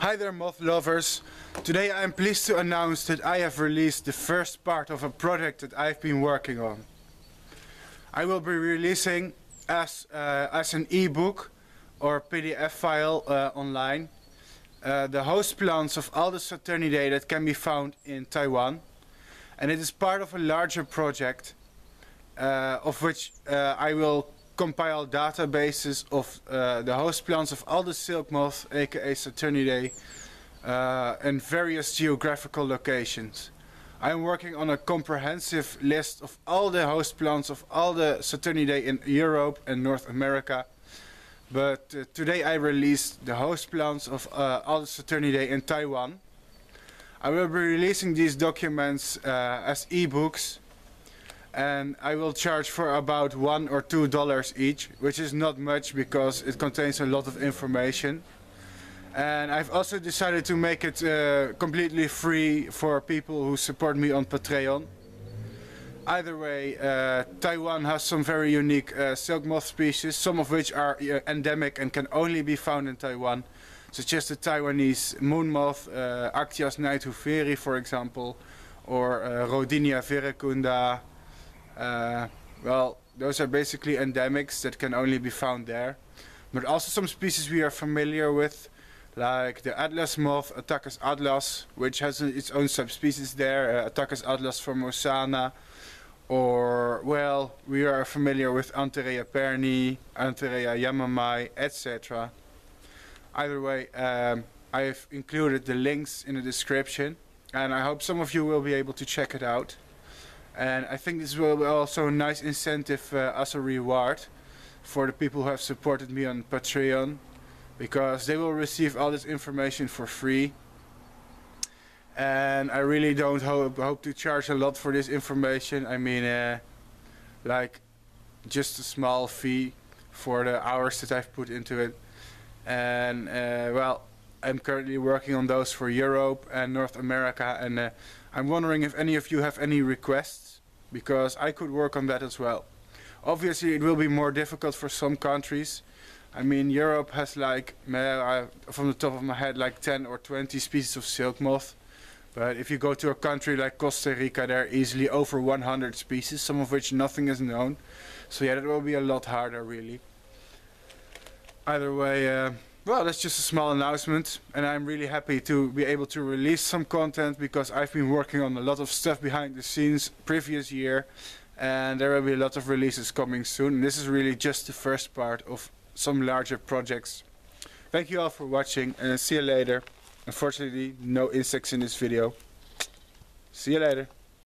Hi there moth lovers. Today I am pleased to announce that I have released the first part of a project that I've been working on. I will be releasing as, uh, as an ebook or PDF file uh, online uh, the host plants of all the Saturniidae that can be found in Taiwan and it is part of a larger project uh, of which uh, I will compile databases of uh, the host plants of all the silk moth, aka Saturniidae, uh, in various geographical locations. I am working on a comprehensive list of all the host plants of all the Saturniidae in Europe and North America. But uh, today I released the host plants of uh, all the Saturniidae in Taiwan. I will be releasing these documents uh, as e-books and I will charge for about one or two dollars each, which is not much because it contains a lot of information. And I've also decided to make it uh, completely free for people who support me on Patreon. Either way, uh, Taiwan has some very unique uh, silk moth species, some of which are uh, endemic and can only be found in Taiwan, such as the Taiwanese moon moth, uh, Actias neidhoeferi for example, or uh, Rhodinia verecunda, uh, well, those are basically endemics that can only be found there. But also some species we are familiar with, like the Atlas moth, Attacus atlas, which has its own subspecies there, uh, Attacus atlas formosana. Or, well, we are familiar with Antheraea pernyi, Antheraea yamamai, etc. Either way, um, I have included the links in the description, and I hope some of you will be able to check it out. And I think this will be also a nice incentive uh, as a reward for the people who have supported me on Patreon because they will receive all this information for free. And I really don't hope, hope to charge a lot for this information. I mean uh, like just a small fee for the hours that I've put into it. And uh, well I'm currently working on those for Europe and North America and uh, I'm wondering if any of you have any requests because I could work on that as well. Obviously it will be more difficult for some countries. I mean Europe has like, from the top of my head, like 10 or 20 species of silk moth. But if you go to a country like Costa Rica, there are easily over 100 species, some of which nothing is known. So yeah, that will be a lot harder really. Either way, uh, well, that's just a small announcement and I'm really happy to be able to release some content because I've been working on a lot of stuff behind the scenes previous year and there will be a lot of releases coming soon. And this is really just the first part of some larger projects. Thank you all for watching and see you later. Unfortunately, no insects in this video. See you later.